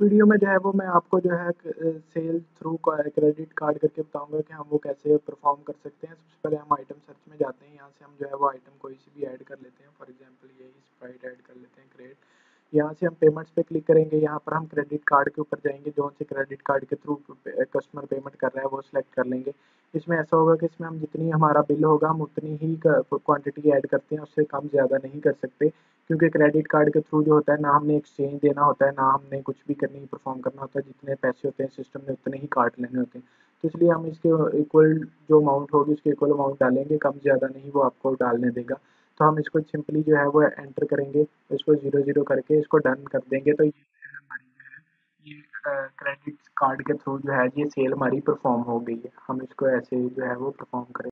Video में जो है वो मैं आपको जो है सेल थ्रू क्रेडिट कार्ड करके बताऊँगा कि हम वो कैसे परफॉर्म कर सकते हैं। सबसे पहले हम आइटम सर्च में जाते हैं। यहाँ से हम जो है वो आइटम कोई सी भी ऐड कर लेते हैं। फॉर एग्जांपल ये स्प्राइट ऐड कर लेते हैं क्रेड यहाँ से हम पेमेंट्स पे क्लिक करेंगे, यहाँ पर हम क्रेडिट कार्ड के ऊपर जाएँगे, जो से क्रेडिट कार्ड के थ्रू कस्टमर पेमेंट कर रहा है, वो सिलेक्ट कर लेंगे। इसमें ऐसा होगा कि इसमें हम जितनी हमारा बिल होगा, हम उतनी ही क्वांटिटी ऐड करते हैं, उससे कम ज़्यादा नहीं कर सकते, क्योंकि क्रेडिट कार्ड के थ्रू जो होता है, ना हमने एक्सचेंज देना होता है, ना हमने कुछ भी करनी परफॉर्म करना होता है, जितने पैसे होते हैं सिस्टम में, उतने ही काट लेने होते हैं। तो इसलिए हम इसके इक्वल जो अमाउंट होगी, उसके इक्वल अमाउंट डालेंगे, कम ज़्यादा नहीं वो आपको डालने देगा। तो हम इसको सिंपली जो है वो एंटर करेंगे, इसको ज़ीरो ज़ीरो करके इसको डन कर देंगे। तो ये हमारी जो है, ये क्रेडिट कार्ड के थ्रू जो है, ये सेल हमारी परफॉर्म हो गई है। हम इसको ऐसे जो है वो परफॉर्म करें।